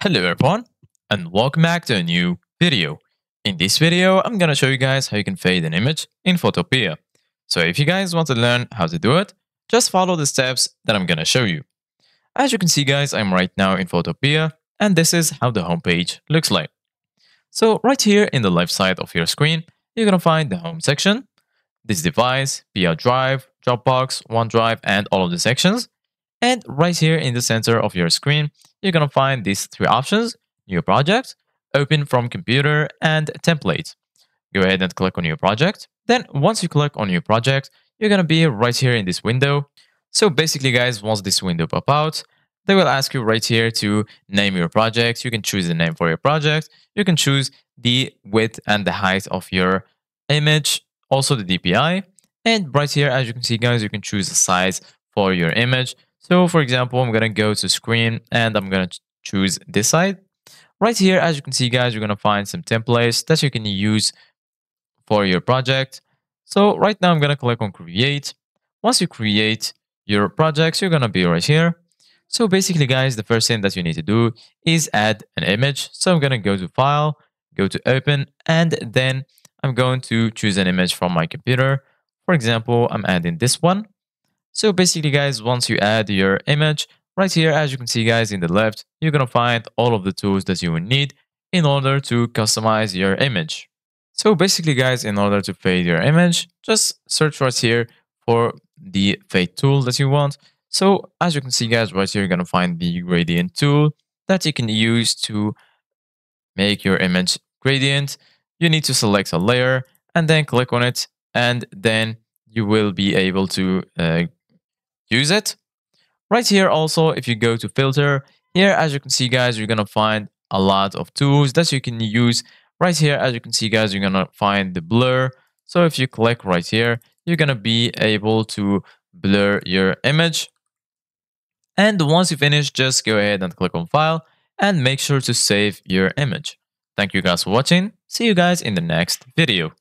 Hello everyone and welcome back to a new video. In this video, I'm gonna show you guys how you can fade an image in Photopea. So if you guys want to learn how to do it, just follow the steps that I'm gonna show you. As you can see guys, I'm right now in Photopea and this is how the homepage looks like. So right here in the left side of your screen, you're gonna find the home section, this device, PR Drive, Dropbox, OneDrive, and all of the sections. And right here in the center of your screen, you're going to find these three options, New Project, Open from Computer, and Template. Go ahead and click on New Project. Then once you click on New Project, you're going to be right here in this window. So basically, guys, once this window pop out, they will ask you right here to name your project. You can choose the name for your project. You can choose the width and the height of your image, also the DPI. And right here, as you can see, guys, you can choose the size for your image. So for example, I'm going to go to screen and I'm going to choose this side. Right here, as you can see, guys, you're going to find some templates that you can use for your project. So right now I'm going to click on create. Once you create your projects, you're going to be right here. So basically, guys, the first thing that you need to do is add an image. So I'm going to go to file, go to open, and then I'm going to choose an image from my computer. For example, I'm adding this one. So basically guys, once you add your image, right here as you can see guys in the left, you're gonna find all of the tools that you will need in order to customize your image. So basically guys, in order to fade your image, just search right here for the fade tool that you want. So as you can see guys, right here, you're gonna find the gradient tool that you can use to make your image gradient. You need to select a layer and then click on it and then you will be able to uh, use it. Right here also, if you go to filter, here as you can see guys, you're gonna find a lot of tools that you can use. Right here, as you can see guys, you're gonna find the blur. So if you click right here, you're gonna be able to blur your image. And once you finish, just go ahead and click on file and make sure to save your image. Thank you guys for watching. See you guys in the next video.